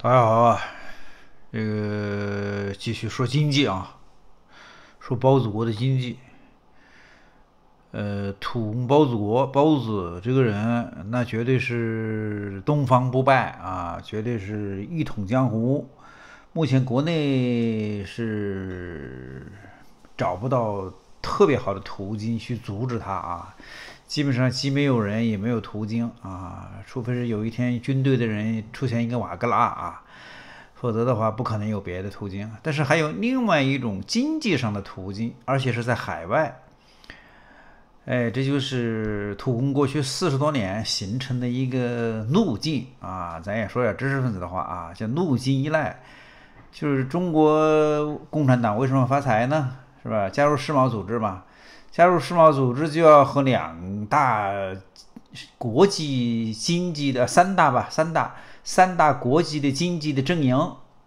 大家好啊，这个继续说经济啊，说包子国的经济。呃，土包子国包子这个人，那绝对是东方不败啊，绝对是一统江湖。目前国内是找不到特别好的途径去阻止他啊，基本上既没有人也没有途径啊，除非是有一天军队的人出现一个瓦格拉啊，否则的话不可能有别的途径。但是还有另外一种经济上的途径，而且是在海外。哎，这就是土公过去四十多年形成的一个路径啊！咱也说点知识分子的话啊，叫路径依赖。就是中国共产党为什么发财呢？是吧？加入世贸组织嘛，加入世贸组织就要和两大国际经济的三大吧，三大三大国际的经济的阵营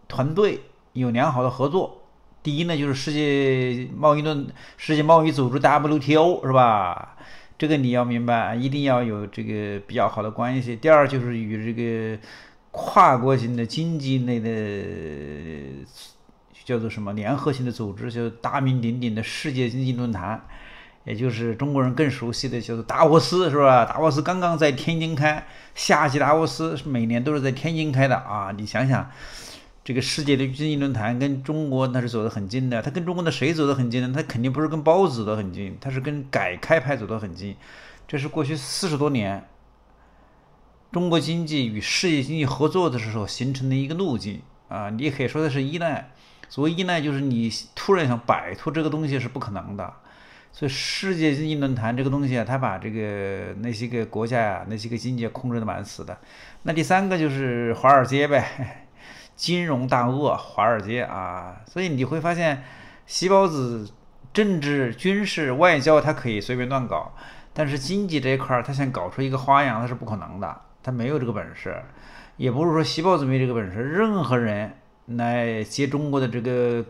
团队有良好的合作。第一呢，就是世界贸易论、世界贸易组织 WTO 是吧？这个你要明白，一定要有这个比较好的关系。第二就是与这个跨国性的经济类的叫做什么联合性的组织，就大名鼎鼎的世界经济论坛，也就是中国人更熟悉的叫做达沃斯是吧？达沃斯刚刚在天津开，夏季达沃斯是每年都是在天津开的啊！你想想。这个世界的经济论坛跟中国那是走得很近的，他跟中国的谁走得很近呢？他肯定不是跟包子走得很近，他是跟改开派走得很近。这是过去四十多年中国经济与世界经济合作的时候形成的一个路径啊！你也可以说的是依赖。所谓依赖，就是你突然想摆脱这个东西是不可能的。所以世界经济论坛这个东西啊，它把这个那些个国家呀、那些个经济控制的蛮死的。那第三个就是华尔街呗。金融大鳄华尔街啊，所以你会发现，细胞子政治、军事、外交，它可以随便乱搞，但是经济这一块儿，他想搞出一个花样，他是不可能的，他没有这个本事，也不是说细胞子没这个本事，任何人来接中国的这个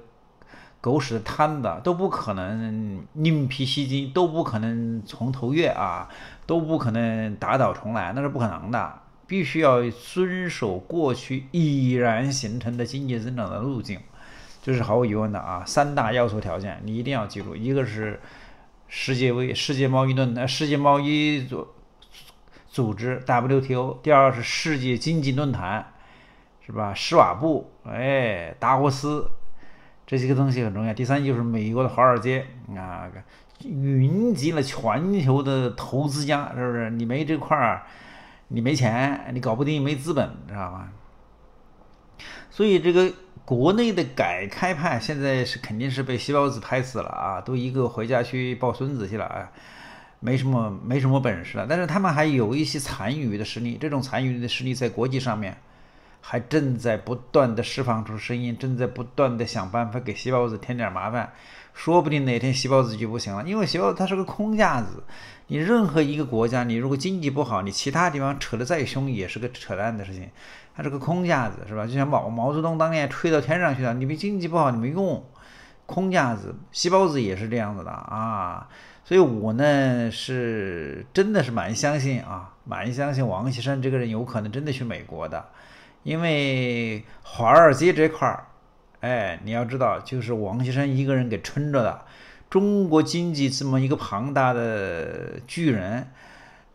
狗屎的摊子，都不可能另辟蹊径，都不可能从头越啊，都不可能打倒重来，那是不可能的。必须要遵守过去已然形成的经济增长的路径，这是毫无疑问的啊！三大要素条件你一定要记住，一个是世界为世界贸易论呃世界贸易组组织 WTO，第二是世界经济论坛，是吧？施瓦布，哎，达沃斯，这几个东西很重要。第三就是美国的华尔街啊，云集了全球的投资家，是不是？你没这块儿。你没钱，你搞不定，没资本，知道吗？所以这个国内的改开派现在是肯定是被细胞子拍死了啊，都一个回家去抱孙子去了啊，没什么没什么本事了。但是他们还有一些残余的实力，这种残余的实力在国际上面还正在不断的释放出声音，正在不断的想办法给细胞子添点麻烦。说不定哪天细胞子就不行了，因为细胞子它是个空架子。你任何一个国家，你如果经济不好，你其他地方扯得再凶，也是个扯淡的事情。它是个空架子，是吧？就像毛毛泽东当年吹到天上去了，你们经济不好，你没用，空架子。细胞子也是这样子的啊。所以我呢是真的是蛮相信啊，蛮相信王岐山这个人有可能真的去美国的，因为华尔街这块儿。哎，你要知道，就是王岐山一个人给撑着的。中国经济这么一个庞大的巨人，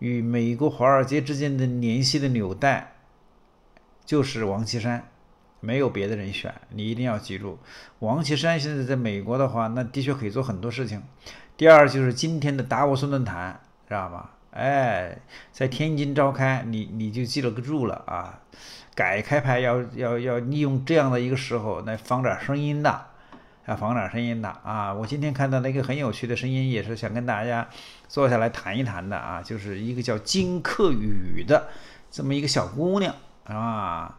与美国华尔街之间的联系的纽带，就是王岐山，没有别的人选。你一定要记住，王岐山现在在美国的话，那的确可以做很多事情。第二就是今天的达沃斯论坛，知道吗？哎，在天津召开，你你就记了个住了啊。改开牌要要要利用这样的一个时候来放点声音的，要放点声音的啊！我今天看到那个很有趣的声音，也是想跟大家坐下来谈一谈的啊，就是一个叫金克宇的这么一个小姑娘啊，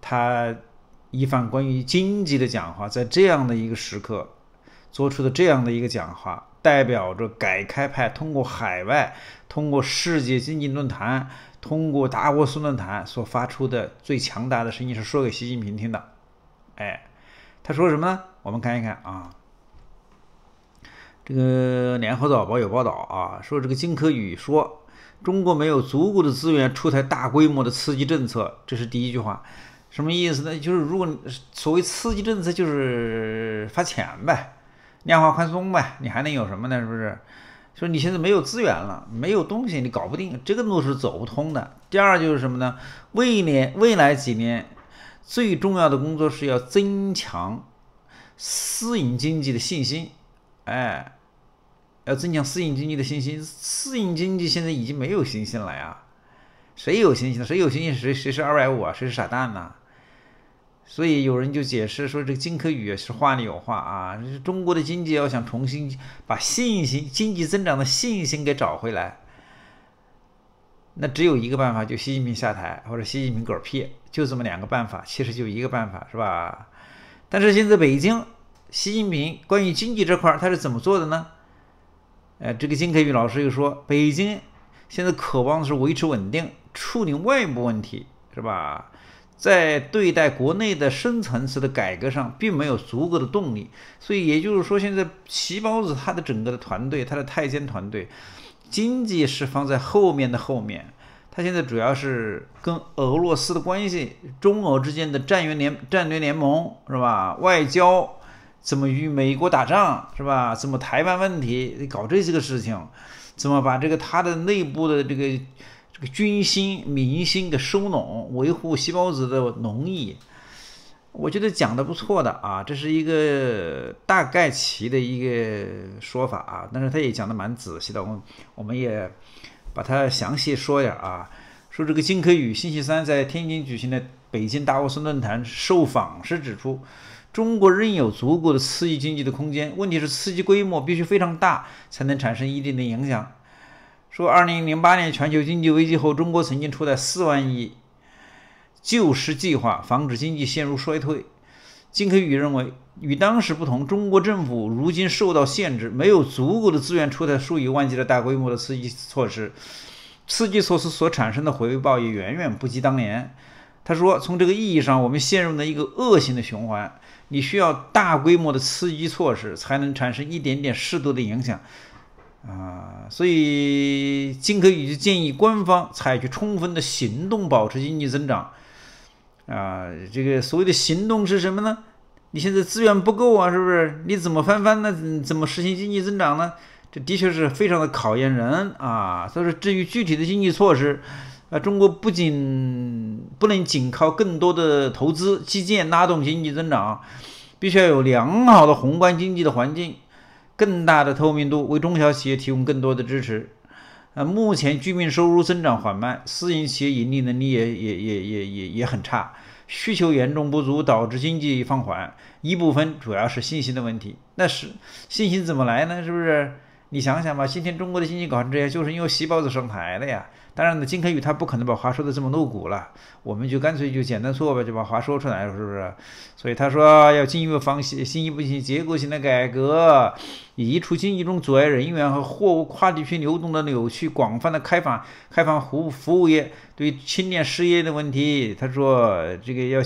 她一番关于经济的讲话，在这样的一个时刻做出的这样的一个讲话，代表着改开派通过海外，通过世界经济论坛。通过达沃斯论坛所发出的最强大的声音是说给习近平听的，哎，他说什么呢？我们看一看啊，这个联合早报有报道啊，说这个金科宇说中国没有足够的资源出台大规模的刺激政策，这是第一句话。什么意思呢？就是如果所谓刺激政策就是发钱呗，量化宽松呗，你还能有什么呢？是不是？说你现在没有资源了，没有东西，你搞不定，这个路是走不通的。第二就是什么呢？未年未来几年最重要的工作是要增强私营经济的信心，哎，要增强私营经济的信心。私营经济现在已经没有信心了呀，谁有信心？谁有信心？谁谁是二百五啊？谁是傻蛋呢？所以有人就解释说，这个金科宇是话里有话啊，中国的经济要想重新把信心、经济增长的信心给找回来，那只有一个办法，就习近平下台或者习近平嗝屁，就这么两个办法。其实就一个办法，是吧？但是现在北京，习近平关于经济这块他是怎么做的呢？呃，这个金科宇老师又说，北京现在渴望的是维持稳定，处理外部问题，是吧？在对待国内的深层次的改革上，并没有足够的动力，所以也就是说，现在习包子他的整个的团队，他的太监团队，经济是放在后面的后面，他现在主要是跟俄罗斯的关系，中俄之间的战略联战略联盟是吧？外交怎么与美国打仗是吧？怎么台湾问题搞这些个事情，怎么把这个他的内部的这个。这个军心民心的收拢，维护细胞子的农艺，我觉得讲的不错的啊，这是一个大概齐的一个说法啊，但是他也讲的蛮仔细的，我我们也把它详细说点啊。说这个金科宇星期三在天津举行的北京达沃斯论坛受访时指出，中国仍有足够的刺激经济的空间，问题是刺激规模必须非常大，才能产生一定的影响。说，二零零八年全球经济危机后，中国曾经出台四万亿救市计划，防止经济陷入衰退。金科宇认为，与当时不同，中国政府如今受到限制，没有足够的资源出台数以万计的大规模的刺激措施，刺激措施所产生的回报也远远不及当年。他说，从这个意义上，我们陷入了一个恶性的循环，你需要大规模的刺激措施，才能产生一点点适度的影响。啊，所以金科宇就建议官方采取充分的行动，保持经济增长。啊，这个所谓的行动是什么呢？你现在资源不够啊，是不是？你怎么翻番呢？怎么实现经济增长呢？这的确是非常的考验人啊。所以说，至于具体的经济措施，啊，中国不仅不能仅靠更多的投资基建拉动经济增长，必须要有良好的宏观经济的环境。更大的透明度，为中小企业提供更多的支持。呃，目前居民收入增长缓慢，私营企业盈利能力也也也也也也很差，需求严重不足，导致经济放缓。一部分主要是信心的问题。那是信心怎么来呢？是不是？你想想吧，今天中国的经济搞成这样，就是因为习包子上台了呀。当然呢，金科宇他不可能把话说的这么露骨了，我们就干脆就简单说吧，就把话说出来了，是不是？所以他说要进一步方新新一步性结构性的改革，以移除经济中阻碍人员和货物跨地区流动的扭曲，广泛的开放开放服务服务业，对青年失业的问题，他说这个要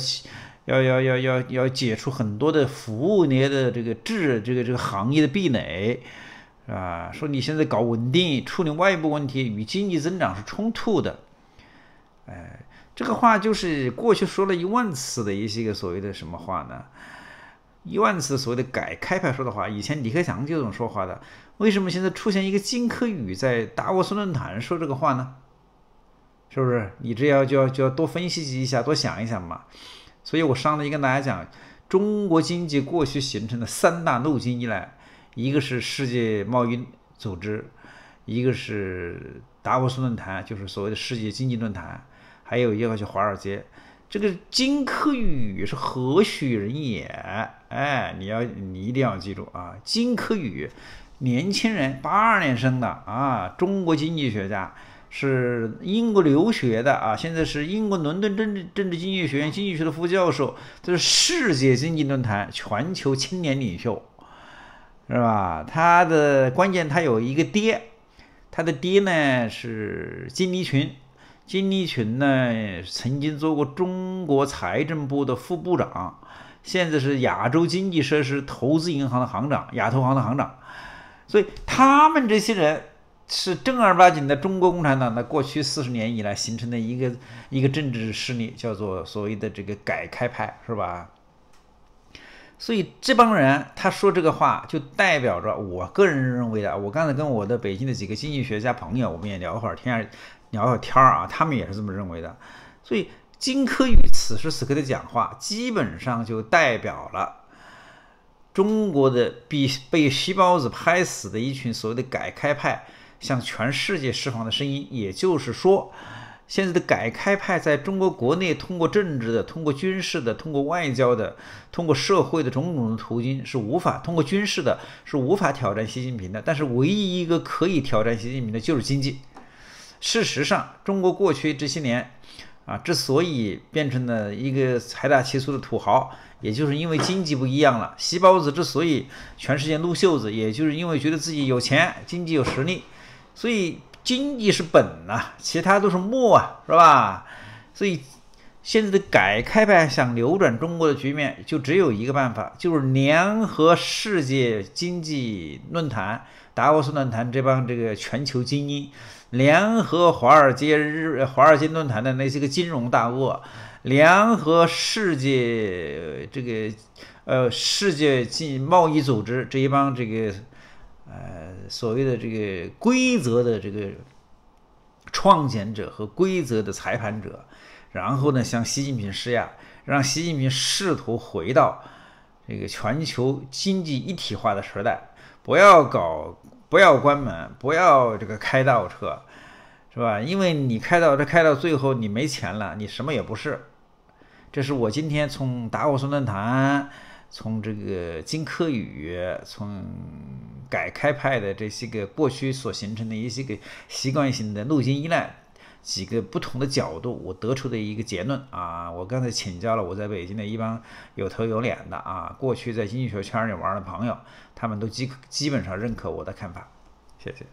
要要要要要解除很多的服务业的这个制这个这个行业的壁垒。啊，说你现在搞稳定，处理外部问题与经济增长是冲突的，哎，这个话就是过去说了一万次的一些个所谓的什么话呢？一万次所谓的改开派说的话，以前李克强就这么说话的，为什么现在出现一个金科宇在达沃斯论坛说这个话呢？是不是？你这要就要就要多分析一下，多想一想嘛。所以我上来就跟大家讲，中国经济过去形成的三大路径依赖。一个是世界贸易组织，一个是达沃斯论坛，就是所谓的世界经济论坛，还有一个就华尔街。这个金科宇是何许人也？哎，你要你一定要记住啊！金科宇，年轻人，八二年生的啊，中国经济学家，是英国留学的啊，现在是英国伦敦政治政治经济学院经济学的副教授，这是世界经济论坛全球青年领袖。是吧？他的关键，他有一个爹，他的爹呢是金立群，金立群呢曾经做过中国财政部的副部长，现在是亚洲经济设施投资银行的行长，亚投行的行长。所以他们这些人是正儿八经的中国共产党的过去四十年以来形成的一个一个政治势力，叫做所谓的这个改开派，是吧？所以这帮人他说这个话，就代表着我个人认为的。我刚才跟我的北京的几个经济学家朋友，我们也聊会儿天，聊会儿天儿啊，他们也是这么认为的。所以金科宇此时此刻的讲话，基本上就代表了。中国的被被西包子拍死的一群所谓的改开派向全世界释放的声音，也就是说，现在的改开派在中国国内通过政治的、通过军事的、通过外交的、通过社会的种种的途径是无法通过军事的，是无法挑战习近平的。但是唯一一个可以挑战习近平的就是经济。事实上，中国过去这些年啊，之所以变成了一个财大气粗的土豪。也就是因为经济不一样了，细包子之所以全世界撸袖子，也就是因为觉得自己有钱，经济有实力，所以经济是本呐，其他都是末啊，是吧？所以现在的改开派想扭转中国的局面，就只有一个办法，就是联合世界经济论坛、达沃斯论坛这帮这个全球精英，联合华尔街日、华尔街论坛的那些个金融大鳄。联合世界这个呃世界经贸易组织这一帮这个呃所谓的这个规则的这个创建者和规则的裁判者，然后呢向习近平施压，让习近平试图回到这个全球经济一体化的时代，不要搞不要关门，不要这个开倒车，是吧？因为你开到这开到最后你没钱了，你什么也不是。这是我今天从达沃斯论坛、从这个金科宇、从改开派的这些个过去所形成的一些个习惯性的路径依赖几个不同的角度，我得出的一个结论啊！我刚才请教了我在北京的一帮有头有脸的啊，过去在经济学圈里玩的朋友，他们都基基本上认可我的看法，谢谢。